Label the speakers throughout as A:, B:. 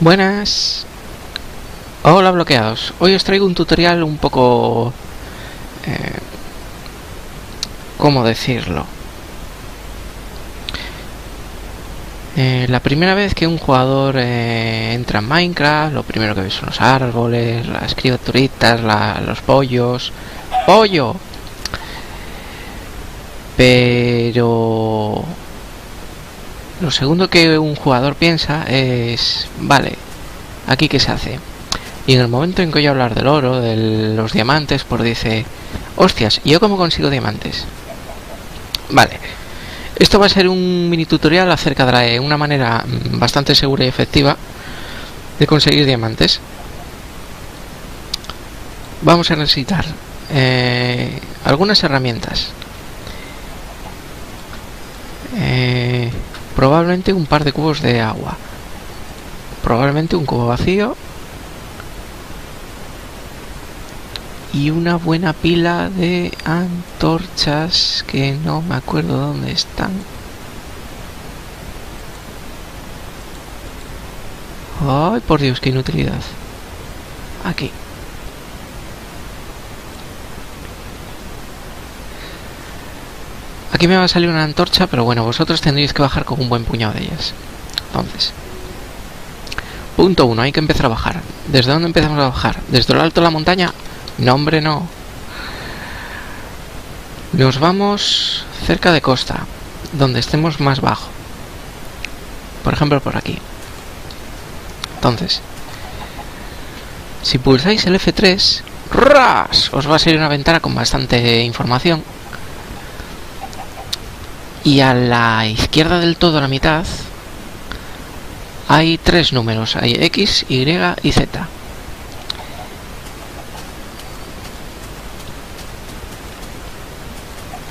A: Buenas. Hola bloqueados. Hoy os traigo un tutorial un poco... Eh, ¿Cómo decirlo? Eh, la primera vez que un jugador eh, entra en Minecraft, lo primero que ve son los árboles, las criaturitas, los pollos... ¡Pollo! Pero... Lo segundo que un jugador piensa es, vale, aquí qué se hace. Y en el momento en que oye hablar del oro, de los diamantes, pues dice, hostias, ¿y yo cómo consigo diamantes? Vale, esto va a ser un mini tutorial acerca de una manera bastante segura y efectiva de conseguir diamantes. Vamos a necesitar eh, algunas herramientas. Eh, probablemente un par de cubos de agua. Probablemente un cubo vacío. Y una buena pila de antorchas que no me acuerdo dónde están. Ay, por Dios, qué inutilidad. Aquí. Aquí me va a salir una antorcha, pero bueno, vosotros tendréis que bajar con un buen puñado de ellas. Entonces, punto uno, hay que empezar a bajar. ¿Desde dónde empezamos a bajar? ¿Desde lo alto de la montaña? No, hombre, no. Nos vamos cerca de costa, donde estemos más bajo. Por ejemplo, por aquí. Entonces, si pulsáis el F3, ¡ras! os va a salir una ventana con bastante información y a la izquierda del todo, a la mitad, hay tres números. Hay X, Y y Z.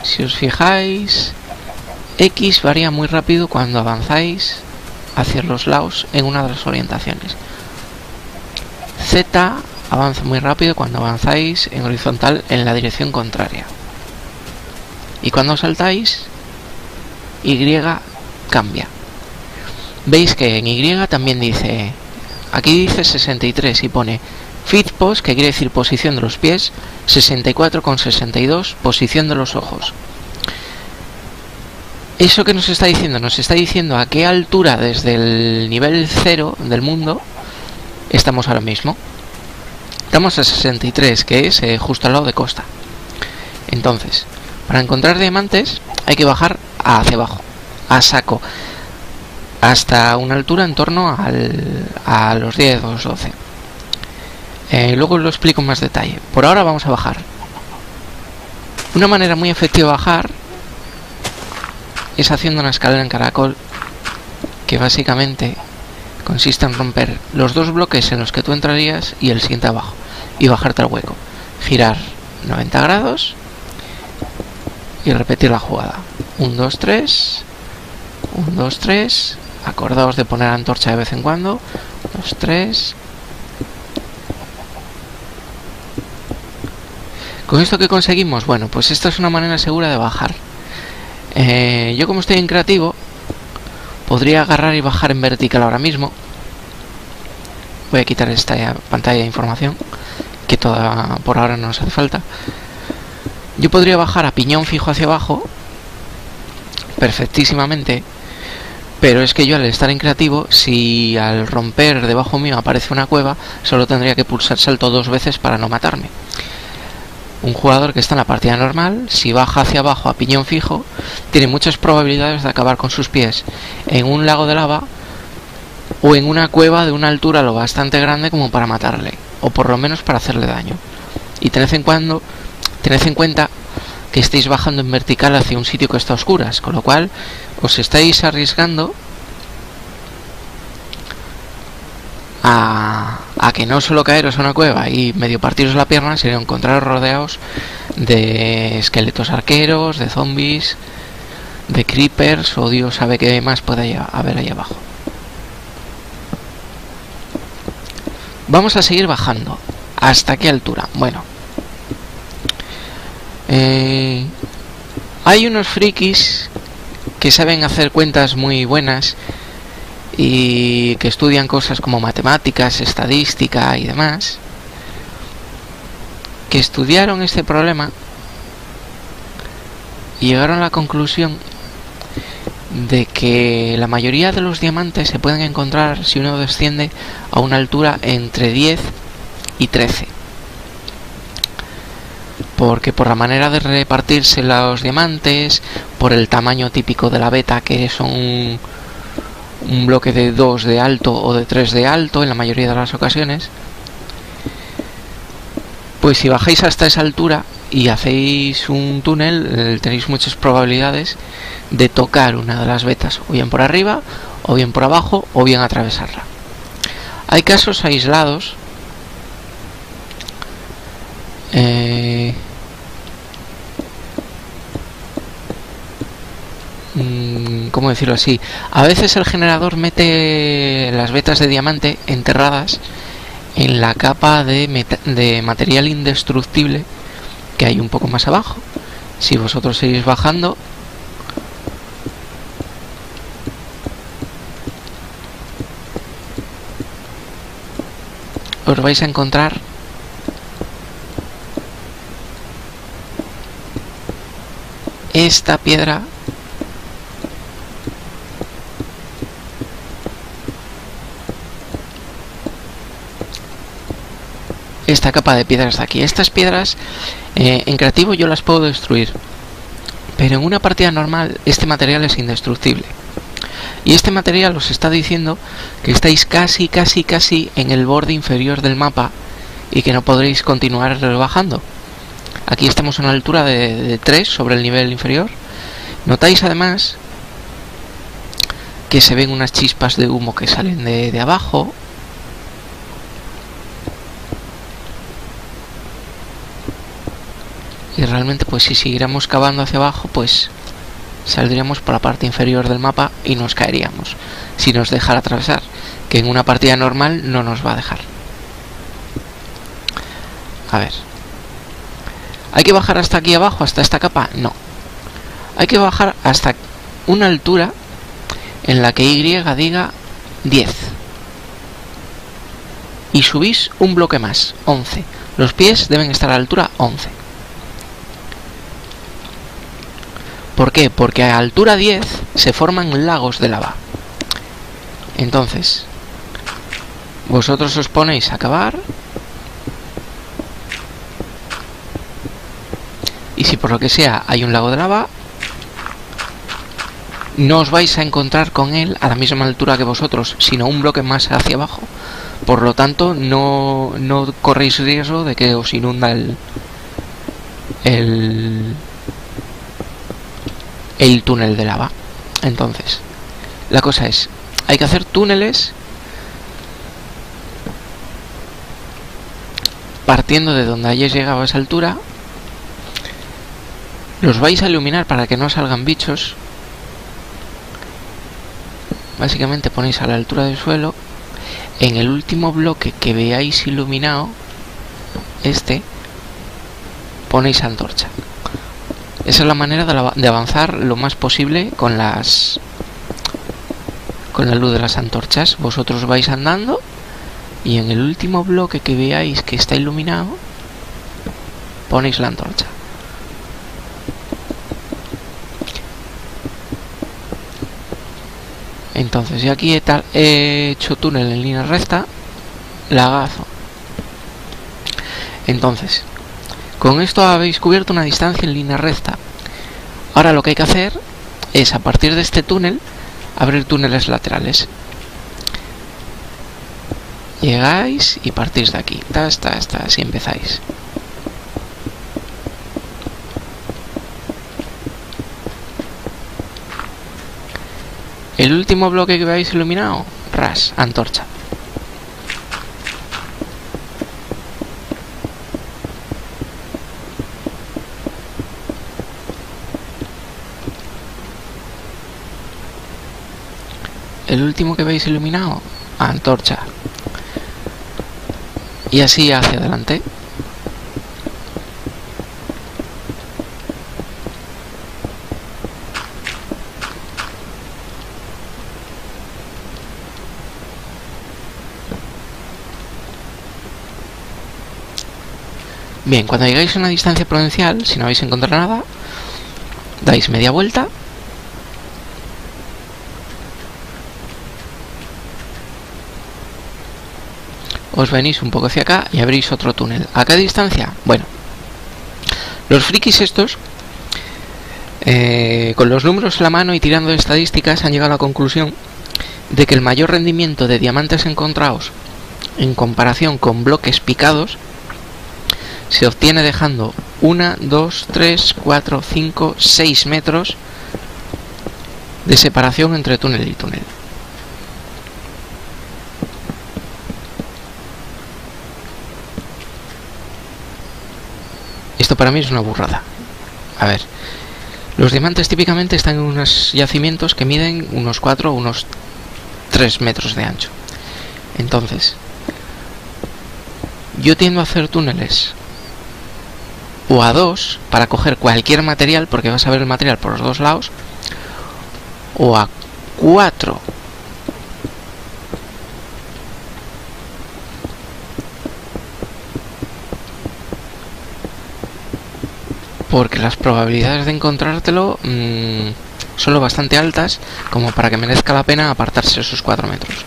A: Si os fijáis, X varía muy rápido cuando avanzáis hacia los lados en una de las orientaciones. Z avanza muy rápido cuando avanzáis en horizontal en la dirección contraria. Y cuando saltáis y cambia. Veis que en Y también dice, aquí dice 63 y pone fit post, que quiere decir posición de los pies, 64 con 62, posición de los ojos. ¿Eso que nos está diciendo? Nos está diciendo a qué altura desde el nivel 0 del mundo estamos ahora mismo. Estamos a 63, que es eh, justo al lado de costa. Entonces, para encontrar diamantes hay que bajar hacia abajo, a saco, hasta una altura en torno al, a los 10 o los 12. Eh, luego lo explico en más detalle. Por ahora vamos a bajar. Una manera muy efectiva de bajar es haciendo una escalera en caracol que básicamente consiste en romper los dos bloques en los que tú entrarías y el siguiente abajo y bajarte al hueco. Girar 90 grados y repetir la jugada. 1, 2, 3. 1, 2, 3. Acordaos de poner antorcha de vez en cuando. 2, 3. ¿Con esto que conseguimos? Bueno, pues esta es una manera segura de bajar. Eh, yo como estoy en creativo, podría agarrar y bajar en vertical ahora mismo. Voy a quitar esta pantalla de información, que toda por ahora no nos hace falta. Yo podría bajar a piñón fijo hacia abajo perfectísimamente, pero es que yo al estar en creativo, si al romper debajo mío aparece una cueva, solo tendría que pulsar salto dos veces para no matarme. Un jugador que está en la partida normal, si baja hacia abajo a piñón fijo, tiene muchas probabilidades de acabar con sus pies en un lago de lava o en una cueva de una altura lo bastante grande como para matarle, o por lo menos para hacerle daño. Y tened en, cuando, tened en cuenta que estáis bajando en vertical hacia un sitio que está a oscuras, con lo cual os estáis arriesgando a, a que no solo caeros a una cueva y medio partiros la pierna, sino encontraros rodeados de esqueletos arqueros, de zombies, de creepers o Dios sabe qué más puede haber ahí abajo. Vamos a seguir bajando. ¿Hasta qué altura? Bueno, eh, hay unos frikis que saben hacer cuentas muy buenas y que estudian cosas como matemáticas, estadística y demás, que estudiaron este problema y llegaron a la conclusión de que la mayoría de los diamantes se pueden encontrar si uno desciende a una altura entre 10 y 13. Porque por la manera de repartirse los diamantes, por el tamaño típico de la beta, que son un, bloque de 2 de alto o de 3 de alto en la mayoría de las ocasiones, pues si bajáis hasta esa altura y hacéis un túnel, eh, tenéis muchas probabilidades de tocar una de las vetas, o bien por arriba, o bien por abajo, o bien atravesarla. Hay casos aislados. Eh, mm, ¿Cómo decirlo así? A veces el generador mete las vetas de diamante enterradas en la capa de, de material indestructible que hay un poco más abajo. Si vosotros seguís bajando, os vais a encontrar esta piedra esta capa de piedras de aquí. Estas piedras eh, en creativo yo las puedo destruir, pero en una partida normal este material es indestructible. Y este material os está diciendo que estáis casi, casi, casi en el borde inferior del mapa y que no podréis continuar bajando. Aquí estamos a una altura de, 3 sobre el nivel inferior. Notáis además que se ven unas chispas de humo que salen de, de abajo realmente pues si siguiéramos cavando hacia abajo pues saldríamos por la parte inferior del mapa y nos caeríamos. Si nos dejara atravesar que en una partida normal no nos va a dejar. A ver. ¿hay que bajar hasta aquí abajo, hasta esta capa? no. Hay que bajar hasta una altura en la que Y diga 10 y subís un bloque más, 11 los pies deben estar a la altura 11 ¿Por qué? Porque a altura 10 se forman lagos de lava. Entonces, vosotros os ponéis a cavar. Y si por lo que sea hay un lago de lava, no os vais a encontrar con él a la misma altura que vosotros, sino un bloque más hacia abajo. Por lo tanto, no, no corréis riesgo de que os inunda el, el, el túnel de lava. Entonces, la cosa es, hay que hacer túneles partiendo de donde hayáis llegado a esa altura. Los vais a iluminar para que no salgan bichos. Básicamente ponéis a la altura del suelo. En el último bloque que veáis iluminado, este, ponéis antorcha. Esa es la manera de, avanzar lo más posible con las con la luz de las antorchas. Vosotros vais andando y en el último bloque que veáis que está iluminado ponéis la antorcha. Entonces, y aquí he, he hecho túnel en línea recta, lagazo. Entonces, con esto habéis cubierto una distancia en línea recta. Ahora lo que hay que hacer es a partir de este túnel abrir túneles laterales. Llegáis y partís de aquí. Ta, ta, ta, así empezáis. El último bloque que veáis iluminado, ras, antorcha. el último que veis iluminado, antorcha. Y así hacia adelante. Bien, cuando llegáis a una distancia prudencial, si no habéis encontrado nada, dais media vuelta Os venís un poco hacia acá y abrís otro túnel. ¿A qué distancia? Bueno, los frikis estos, eh, con los números en la mano y tirando estadísticas, han llegado a la conclusión de que el mayor rendimiento de diamantes encontrados en comparación con bloques picados se obtiene dejando 1, 2, 3, 4, 5, 6 metros de separación entre túnel y túnel. Para mí es una burrada. A ver, los diamantes típicamente están en unos yacimientos que miden unos 4 o unos 3 metros de ancho. Entonces, yo tiendo a hacer túneles o a dos para coger cualquier material porque vas a ver el material por los dos lados o a cuatro porque las probabilidades de encontrártelo mmm, son lo bastante altas como para que merezca la pena apartarse esos cuatro metros.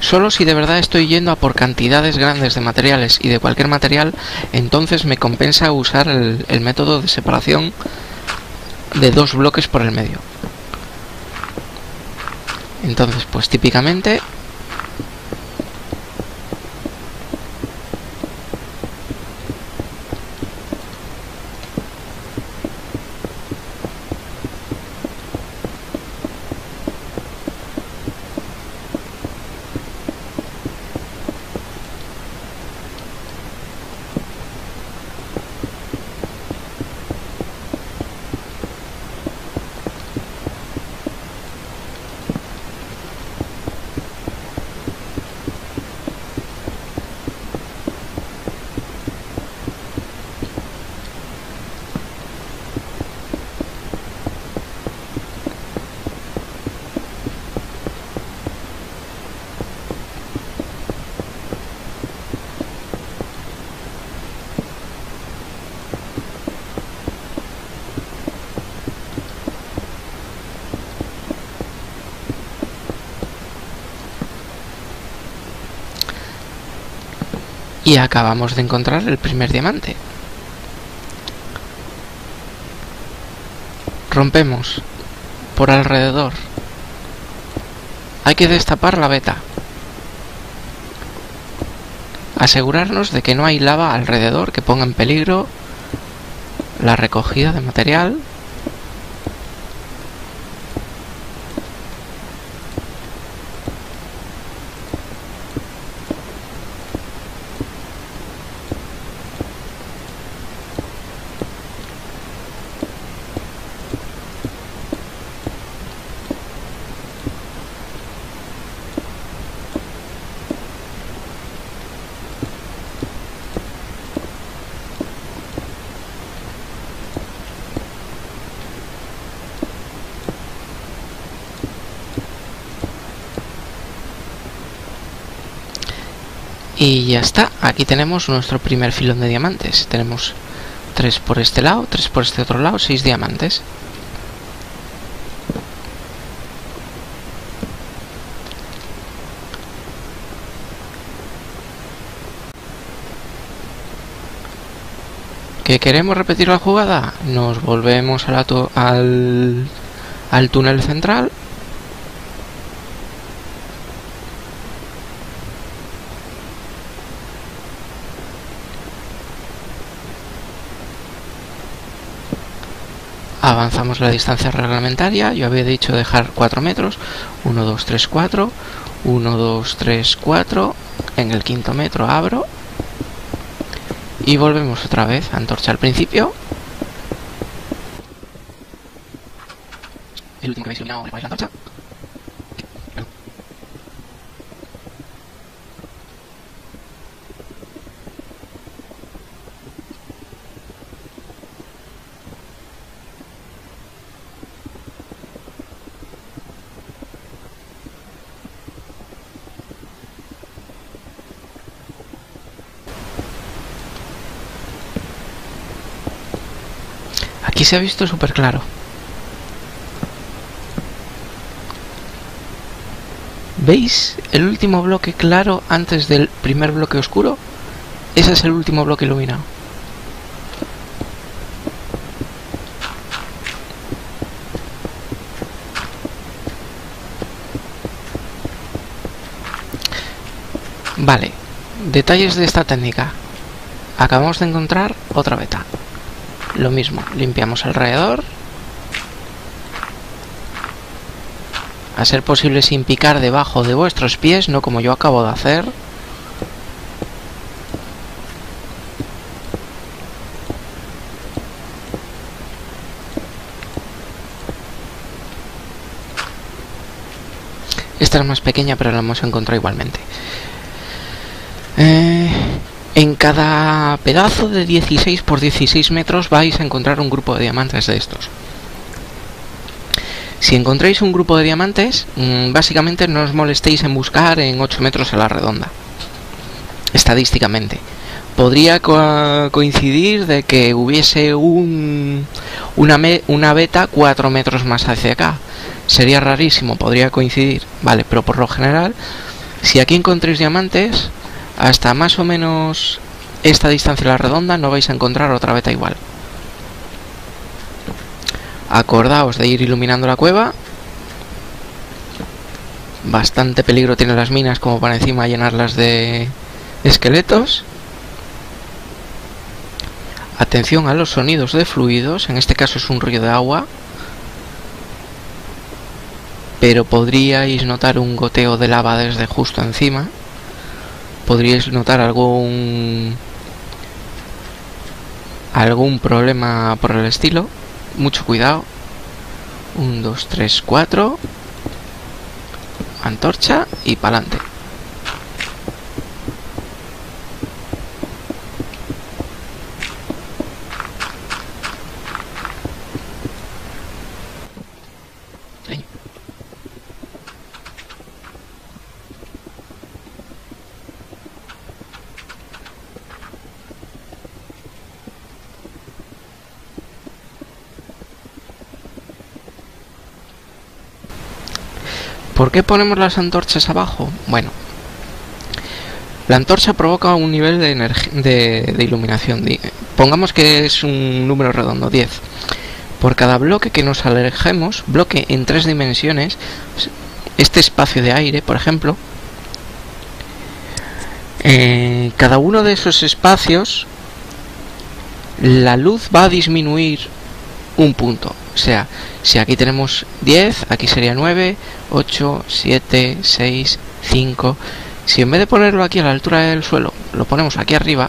A: Solo si de verdad estoy yendo a por cantidades grandes de materiales y de cualquier material, entonces me compensa usar el, el método de separación de dos bloques por el medio. Entonces, pues típicamente y acabamos de encontrar el primer diamante. Rompemos por alrededor. Hay que destapar la beta. Asegurarnos de que no hay lava alrededor que ponga en peligro la recogida de material Y ya está, aquí tenemos nuestro primer filón de diamantes. Tenemos tres por este lado, tres por este otro lado, seis diamantes. ¿Que queremos repetir la jugada? Nos volvemos al, al túnel central avanzamos la distancia reglamentaria, yo había dicho dejar 4 metros, 1, 2, 3, 4, 1, 2, 3, 4, en el quinto metro abro. Y volvemos otra vez, antorcha al principio. El último que habéis iluminado, le ponéis la antorcha. Aquí se ha visto súper claro. ¿Veis el último bloque claro antes del primer bloque oscuro? Ese es el último bloque iluminado. Vale, detalles de esta técnica. Acabamos de encontrar otra beta. Lo mismo, limpiamos alrededor. A ser posible sin picar debajo de vuestros pies, no como yo acabo de hacer. Esta es más pequeña, pero la hemos encontrado igualmente. En cada pedazo de 16 por 16 metros vais a encontrar un grupo de diamantes de estos. Si encontráis un grupo de diamantes, mm, básicamente no os molestéis en buscar en 8 metros a la redonda. Estadísticamente. Podría coincidir de que hubiese un, una, una beta 4 metros más hacia acá. Sería rarísimo, podría coincidir. Vale, pero por lo general, si aquí encontréis diamantes, hasta más o menos esta distancia la redonda no vais a encontrar otra beta igual. Acordaos de ir iluminando la cueva. Bastante peligro tienen las minas como para encima llenarlas de esqueletos. Atención a los sonidos de fluidos, en este caso es un río de agua. Pero podríais notar un goteo de lava desde justo encima podríais notar algún algún problema por el estilo. Mucho cuidado. 1, 2, 3, 4 antorcha y para qué ponemos las antorchas abajo? Bueno, la antorcha provoca un nivel de, de, iluminación. Pongamos que es un número redondo, 10. Por cada bloque que nos alejemos, bloque en tres dimensiones, este espacio de aire, por ejemplo, eh, cada uno de esos espacios, la luz va a disminuir un punto. O sea, si aquí tenemos 10, aquí sería 9, 8, 7, 6, 5. Si en vez de ponerlo aquí a la altura del suelo, lo ponemos aquí arriba,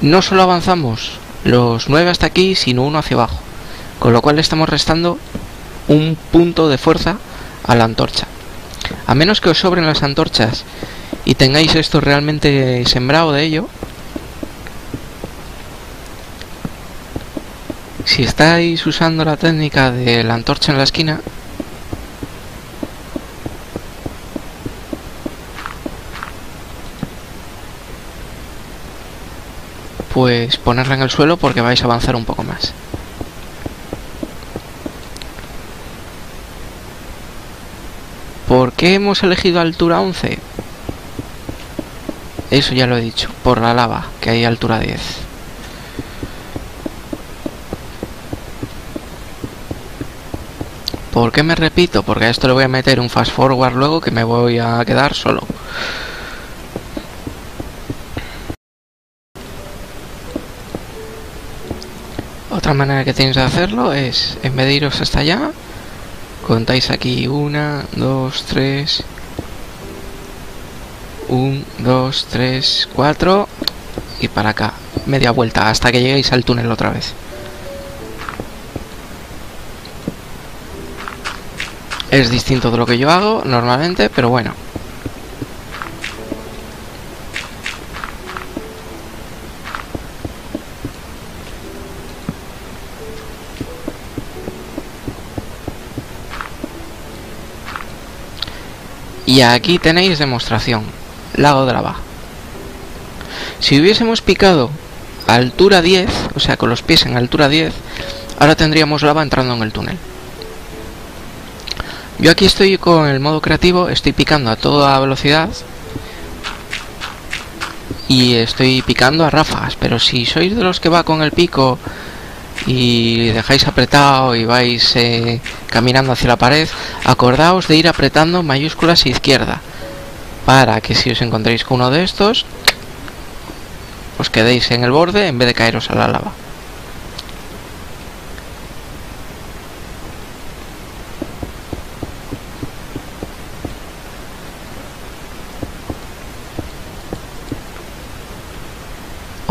A: no solo avanzamos los 9 hasta aquí, sino uno hacia abajo. Con lo cual le estamos restando un punto de fuerza a la antorcha. A menos que os sobren las antorchas y tengáis esto realmente sembrado de ello, si estáis usando la técnica de la antorcha en la esquina, pues ponerla en el suelo porque vais a avanzar un poco más. ¿Por qué hemos elegido altura 11? Eso ya lo he dicho, por la lava, que hay altura 10. ¿Por qué me repito? Porque a esto le voy a meter un fast forward luego que me voy a quedar solo. Otra manera que tenéis de hacerlo es, en vez de iros hasta allá, contáis aquí una, dos, tres, un, dos, tres, cuatro y para acá, media vuelta hasta que lleguéis al túnel otra vez. Es distinto de lo que yo hago normalmente, pero bueno. Y aquí tenéis demostración. Lago de lava. Si hubiésemos picado a altura 10, o sea, con los pies en altura 10, ahora tendríamos lava entrando en el túnel. Yo aquí estoy con el modo creativo, estoy picando a toda velocidad y estoy picando a ráfagas, pero si sois de los que va con el pico y dejáis apretado y vais eh, caminando hacia la pared, acordaos de ir apretando mayúsculas izquierda para que si os encontréis con uno de estos os quedéis en el borde en vez de caeros a la lava.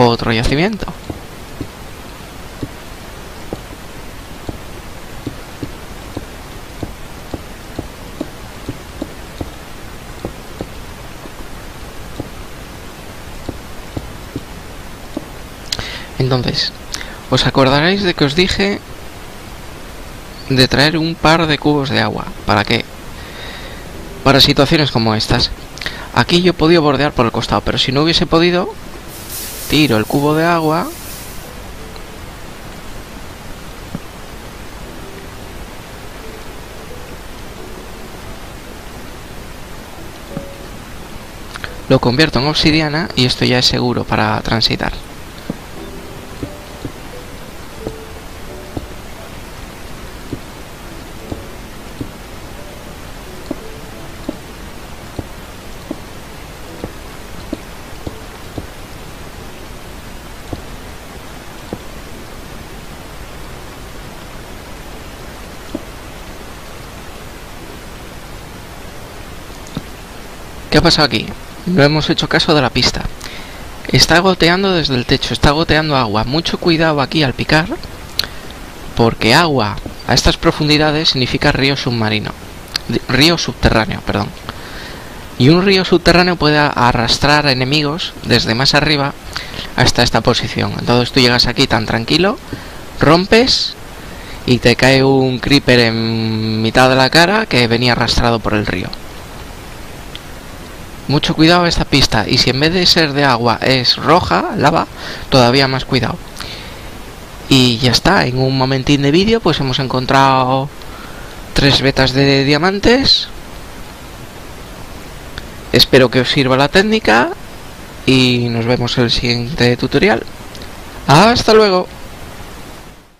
A: Otro yacimiento. Entonces, os acordaréis de que os dije de traer un par de cubos de agua. ¿Para qué? Para situaciones como estas. Aquí yo he podido bordear por el costado, pero si no hubiese podido, tiro el cubo de agua. Lo convierto en obsidiana y esto ya es seguro para transitar. ¿Qué ha pasado aquí? No hemos hecho caso de la pista. Está goteando desde el techo, está goteando agua. Mucho cuidado aquí al picar, porque agua a estas profundidades significa río submarino. Río subterráneo, perdón. Y un río subterráneo puede arrastrar enemigos desde más arriba hasta esta posición. Entonces tú llegas aquí tan tranquilo, rompes y te cae un creeper en mitad de la cara que venía arrastrado por el río. Mucho cuidado esta pista. Y si en vez de ser de agua es roja, lava, todavía más cuidado. Y ya está. En un momentín de vídeo pues hemos encontrado tres vetas de diamantes. Espero que os sirva la técnica. Y nos vemos en el siguiente tutorial. Hasta luego.